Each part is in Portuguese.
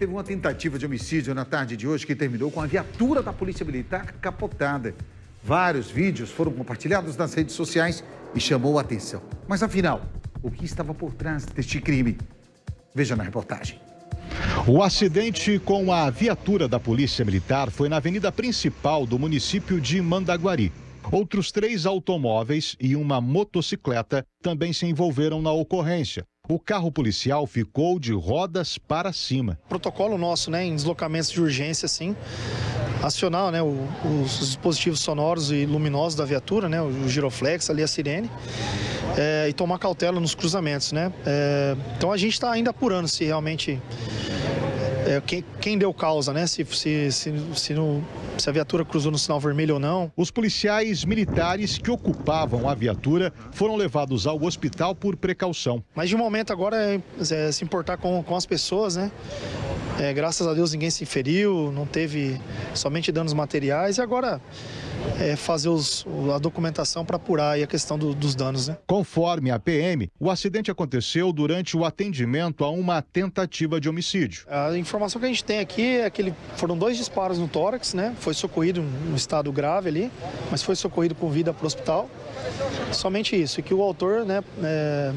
Teve uma tentativa de homicídio na tarde de hoje que terminou com a viatura da Polícia Militar capotada. Vários vídeos foram compartilhados nas redes sociais e chamou a atenção. Mas afinal, o que estava por trás deste crime? Veja na reportagem. O acidente com a viatura da Polícia Militar foi na avenida principal do município de Mandaguari. Outros três automóveis e uma motocicleta também se envolveram na ocorrência. O carro policial ficou de rodas para cima. Protocolo nosso, né, em deslocamentos de urgência, assim, acionar, né, o, os dispositivos sonoros e luminosos da viatura, né, o giroflex, ali a sirene, é, e tomar cautela nos cruzamentos, né. É, então a gente está ainda apurando se realmente é, quem, quem, deu causa, né? Se, se, se, se, no, se, a viatura cruzou no sinal vermelho ou não. Os policiais militares que ocupavam a viatura foram levados ao hospital por precaução. Mas de momento agora é, é se importar com, com as pessoas, né? É, graças a Deus ninguém se feriu, não teve somente danos materiais e agora é, fazer os, a documentação para apurar a questão do, dos danos. Né? Conforme a PM, o acidente aconteceu durante o atendimento a uma tentativa de homicídio. A informação que a gente tem aqui é que ele, foram dois disparos no tórax, né? Foi socorrido no estado grave ali, mas foi socorrido com vida para o hospital. Somente isso, e que o autor né, é,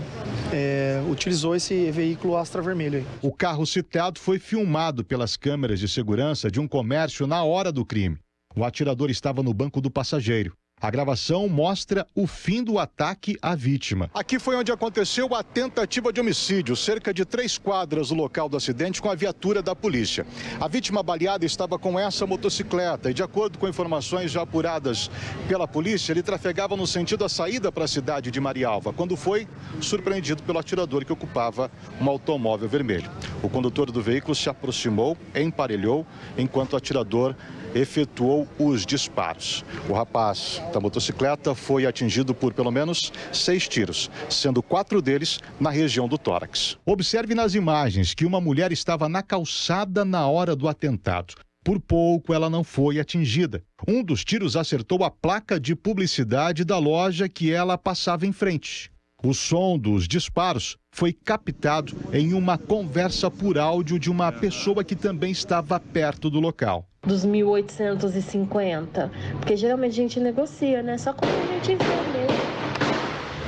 é, utilizou esse veículo Astra Vermelho. Aí. O carro citado foi filmado pelas câmeras de segurança de um comércio na hora do crime. O atirador estava no banco do passageiro. A gravação mostra o fim do ataque à vítima. Aqui foi onde aconteceu a tentativa de homicídio, cerca de três quadras do local do acidente, com a viatura da polícia. A vítima baleada estava com essa motocicleta e, de acordo com informações já apuradas pela polícia, ele trafegava no sentido da saída para a cidade de Marialva, quando foi surpreendido pelo atirador que ocupava um automóvel vermelho. O condutor do veículo se aproximou, emparelhou, enquanto o atirador efetuou os disparos. O rapaz da motocicleta foi atingido por pelo menos seis tiros, sendo quatro deles na região do tórax. Observe nas imagens que uma mulher estava na calçada na hora do atentado. Por pouco ela não foi atingida. Um dos tiros acertou a placa de publicidade da loja que ela passava em frente. O som dos disparos foi captado em uma conversa por áudio de uma pessoa que também estava perto do local. Dos 1850. Porque geralmente a gente negocia, né? Só quando a gente vê mesmo.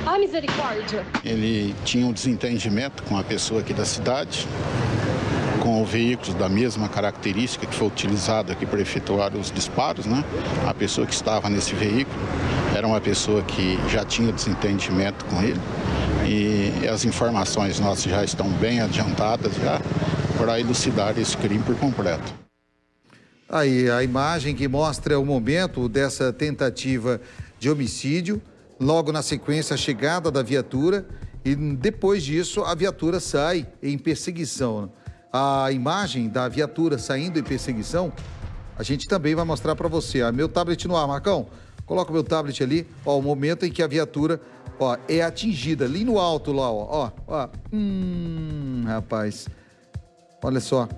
Ah, misericórdia! Ele tinha um desentendimento com a pessoa aqui da cidade, com veículos da mesma característica que foi utilizado aqui para efetuar os disparos, né? A pessoa que estava nesse veículo era uma pessoa que já tinha desentendimento com ele e as informações nossas já estão bem adiantadas já para elucidar esse crime por completo. Aí a imagem que mostra o momento dessa tentativa de homicídio, logo na sequência a chegada da viatura e depois disso a viatura sai em perseguição. A imagem da viatura saindo em perseguição, a gente também vai mostrar para você. Ah, meu tablet no ar, Marcão. Coloca o meu tablet ali, ó, o momento em que a viatura, ó, é atingida ali no alto lá, ó, ó, ó. Hum, rapaz. Olha só.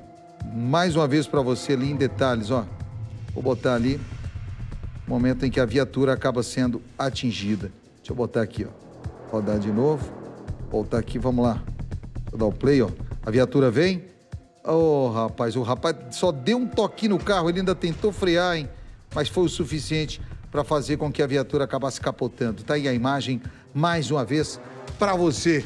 Mais uma vez para você ali em detalhes, ó. Vou botar ali momento em que a viatura acaba sendo atingida. Deixa eu botar aqui, ó. Rodar de novo. Voltar aqui, vamos lá. Vou dar o play, ó. A viatura vem. Oh, rapaz, o rapaz só deu um toque no carro, ele ainda tentou frear, hein? Mas foi o suficiente para fazer com que a viatura acabasse capotando. Tá aí a imagem, mais uma vez, para você.